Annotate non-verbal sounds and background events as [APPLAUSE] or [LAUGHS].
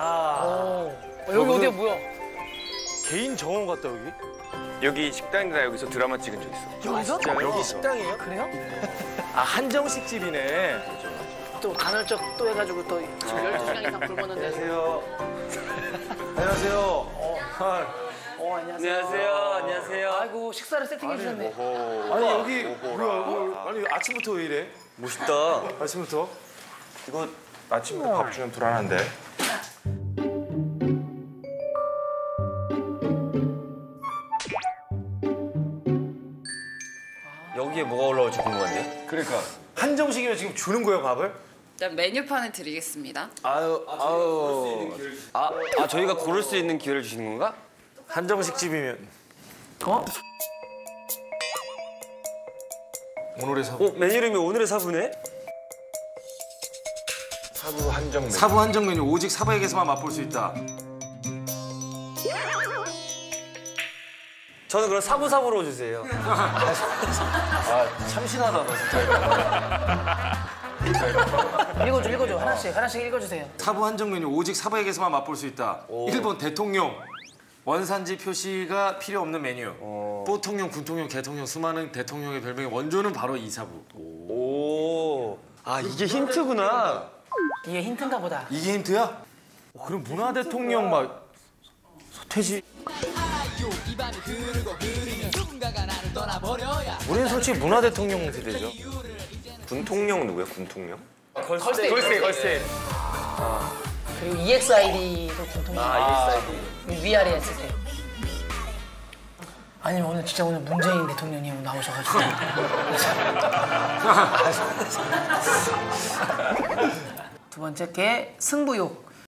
어, 여기 어디야 뭐야? 개인 정원 같다 여기. 여기 식당이라 여기서 드라마 찍은 적 있어. 여기서? 여기 식당이에요? 그래요? 아 한정식 집이네. 또 간헐적 또 해가지고 또 지금 12시간 이상 굶었는데. 안녕하세요. 안녕하세요. 아, 어, 안녕하세요. 안녕하세요. 안녕하세요. 아이고 식사를 세팅해 주셨네. 아니 여기 뭐야? 이거? 아니 아침부터 왜 이래? 멋있다. 아침부터? 이거 아침부터 밥 주면 불안한데. 여기에 뭐가 올라올지 궁금한데? 그러니까 한정식이면 지금 주는 거예요 밥을? 일단 메뉴판을 드리겠습니다. 아유, 아유. 아, 아, 저희가 고를 수 있는 기회를 주시는 건가? 한정식 집이면 어? 오늘의 사부. 어, 메뉴 이름이 오늘의 사부네? 사부 한정 메뉴. 사부 한정 메뉴 오직 사부에게서만 맛볼 수 있다. 저는 그럼 사부사부로 주세요. [LAUGHS] 아 참신하다 너 진짜. [LAUGHS] 읽어줘 읽어줘 하나씩 하나씩 읽어주세요. 사부 한정 메뉴 오직 사부에게서만 맛볼 수 있다. 1번 대통령 원산지 표시가 필요 없는 메뉴. 뽀통령, 군통령, 개통령 수많은 대통령의 별명의 원조는 바로 이 사부. 오. 아, 이게 힌트구나. 이게 힌트인가 보다. 이게 힌트야? 어, 그럼 문화 대통령 막 서태지. 우리는 솔직히 문화 대통령 세대죠. 군통령 누구야, 군통령? 걸스데이. 걸스데이 걸스데이. 그리고 EXID도 군통령. 아, EXID. 위아래 했을 때. 아니면 오늘 진짜 오늘 문재인 대통령님 나오셔가지고. [LAUGHS] 두 번째 게 승부욕.